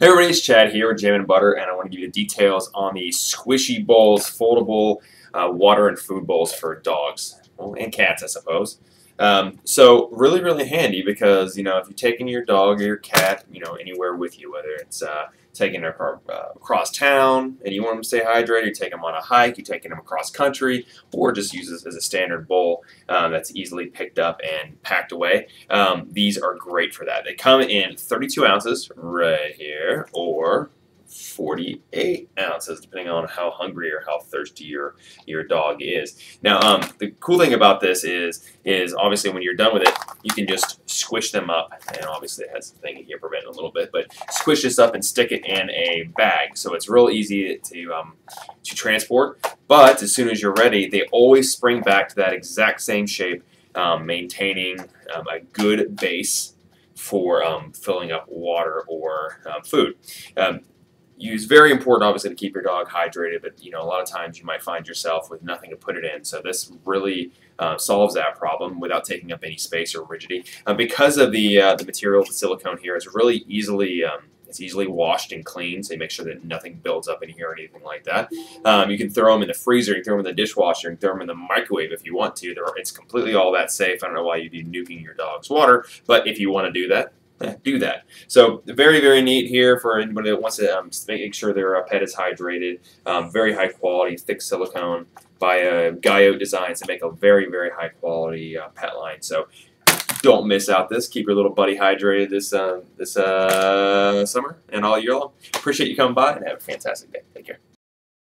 Hey everybody, it's Chad here with Jam and Butter, and I want to give you the details on the squishy bowls, foldable uh, water and food bowls for dogs well, and cats, I suppose. Um, so really, really handy because you know if you're taking your dog or your cat, you know anywhere with you, whether it's uh, taking them uh, across town and you want them to stay hydrated, you take them on a hike, you're taking them across country, or just use this as a standard bowl um, that's easily picked up and packed away. Um, these are great for that. They come in 32 ounces right here, or 48 ounces, depending on how hungry or how thirsty your your dog is. Now, um, the cool thing about this is is obviously when you're done with it, you can just squish them up, and obviously it has a thing here preventing a little bit, but squish this up and stick it in a bag, so it's real easy to um, to transport. But as soon as you're ready, they always spring back to that exact same shape, um, maintaining um, a good base for um, filling up water or um, food. Use very important obviously to keep your dog hydrated but you know a lot of times you might find yourself with nothing to put it in so this really uh, solves that problem without taking up any space or rigidity uh, because of the uh, the material the silicone here is really easily um, it's easily washed and cleaned, so you make sure that nothing builds up in here or anything like that. Um, you can throw them in the freezer, you can throw them in the dishwasher, you can throw them in the microwave if you want to. They're, it's completely all that safe. I don't know why you'd be nuking your dog's water, but if you want to do that, do that. So very, very neat here for anybody that wants to um, make sure their uh, pet is hydrated. Um, very high quality, thick silicone by uh, Guyot Designs to make a very, very high quality uh, pet line. So don't miss out this. Keep your little buddy hydrated this uh, this uh, summer and all year long. Appreciate you coming by and have a fantastic day. Take care.